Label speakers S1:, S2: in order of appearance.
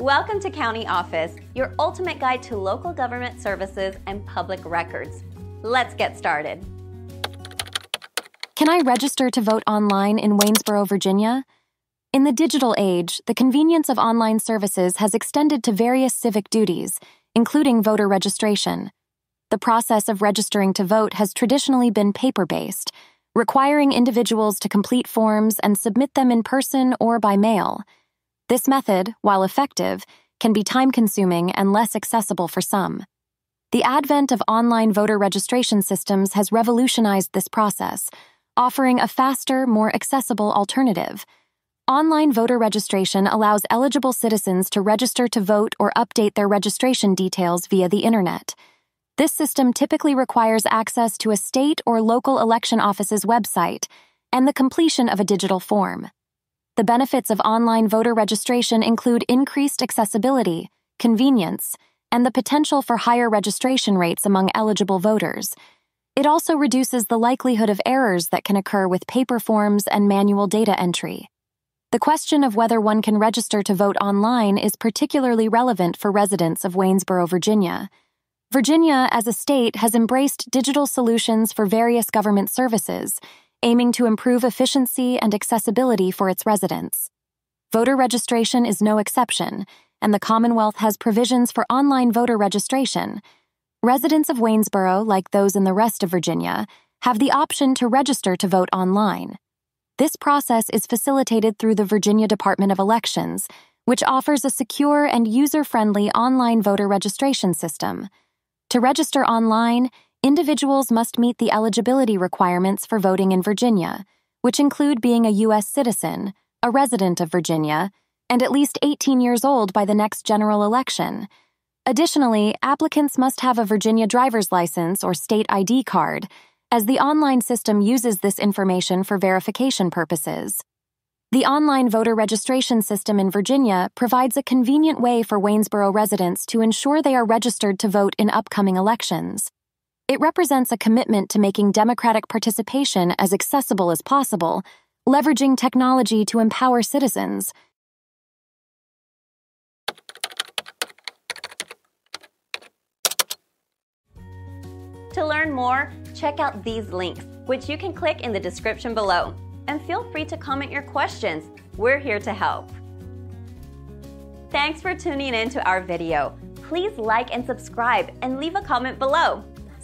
S1: Welcome to County Office, your ultimate guide to local government services and public records. Let's get started.
S2: Can I register to vote online in Waynesboro, Virginia? In the digital age, the convenience of online services has extended to various civic duties, including voter registration. The process of registering to vote has traditionally been paper based, requiring individuals to complete forms and submit them in person or by mail. This method, while effective, can be time consuming and less accessible for some. The advent of online voter registration systems has revolutionized this process, offering a faster, more accessible alternative. Online voter registration allows eligible citizens to register to vote or update their registration details via the Internet. This system typically requires access to a state or local election office's website and the completion of a digital form. The benefits of online voter registration include increased accessibility, convenience, and the potential for higher registration rates among eligible voters. It also reduces the likelihood of errors that can occur with paper forms and manual data entry. The question of whether one can register to vote online is particularly relevant for residents of Waynesboro, Virginia. Virginia, as a state, has embraced digital solutions for various government services, aiming to improve efficiency and accessibility for its residents. Voter registration is no exception, and the Commonwealth has provisions for online voter registration. Residents of Waynesboro, like those in the rest of Virginia, have the option to register to vote online. This process is facilitated through the Virginia Department of Elections, which offers a secure and user friendly online voter registration system. To register online, individuals must meet the eligibility requirements for voting in Virginia, which include being a U.S. citizen, a resident of Virginia, and at least 18 years old by the next general election. Additionally, applicants must have a Virginia driver's license or state ID card, as the online system uses this information for verification purposes. The online voter registration system in Virginia provides a convenient way for Waynesboro residents to ensure they are registered to vote in upcoming elections. It represents a commitment to making democratic participation as accessible as possible, leveraging technology to empower citizens.
S1: To learn more, check out these links, which you can click in the description below. And feel free to comment your questions. We're here to help. Thanks for tuning in to our video. Please like and subscribe and leave a comment below.